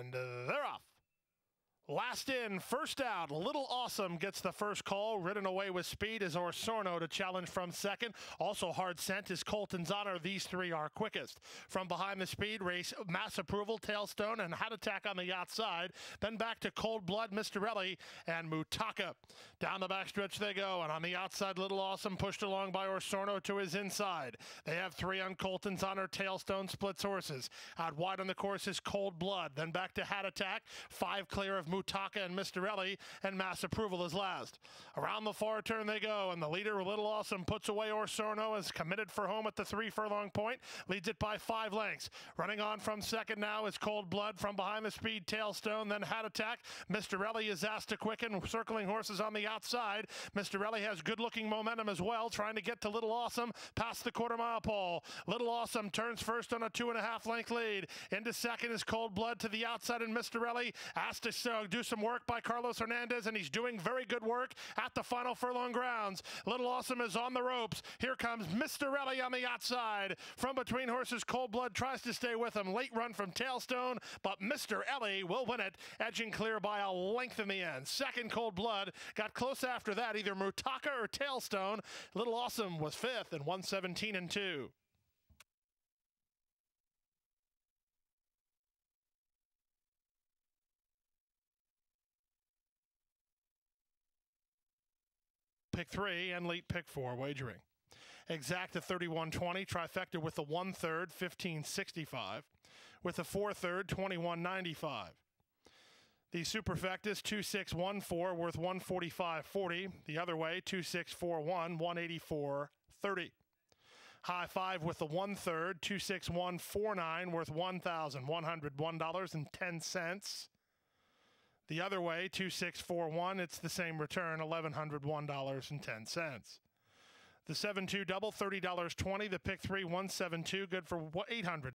And they're off. Last in, first out. Little Awesome gets the first call. Ridden away with speed is Orsorno to challenge from second. Also hard sent is Colton's Honor. These three are quickest. From behind the speed race, Mass Approval, Tailstone, and Hat Attack on the outside. Then back to Cold Blood, Mistorelli, and Mutaka. Down the backstretch they go, and on the outside, Little Awesome pushed along by Orsorno to his inside. They have three on Colton's Honor, Tailstone, splits horses. Out wide on the course is Cold Blood. Then back to Hat Attack. Five clear of Mutaka. Mutaka and Mistorelli, and mass approval is last. Around the far turn they go, and the leader, Little Awesome, puts away Orsorno, is committed for home at the three furlong point, leads it by five lengths. Running on from second now is Cold Blood from behind the speed, Tailstone, then Hat Attack. Mistorelli is asked to quicken, circling horses on the outside. Mistorelli has good looking momentum as well, trying to get to Little Awesome past the quarter mile pole. Little Awesome turns first on a two and a half length lead. Into second is Cold Blood to the outside, and Mistorelli asked to uh, do some work by Carlos Hernandez, and he's doing very good work at the final furlong grounds. Little Awesome is on the ropes. Here comes Mr. Mistorelli on the outside. From between horses, Cold Blood tries to stay with him. Late run from Tailstone, but Mr. Ellie will win it, edging clear by a length in the end. Second, Cold Blood got close after that, either Mutaka or Tailstone. Little Awesome was fifth and 117 and 2. Pick three and late pick four wagering. Exacta 3120, trifecta with the one third, 1565, with the four third, 2195. The superfecta 2614 worth 145.40. The other way 2641 184.30. High five with the one third 26149 worth $1,101.10. The other way, 2641, it's the same return, $1,101.10. The 7 2 double, $30.20. The pick 3, 172, good for 800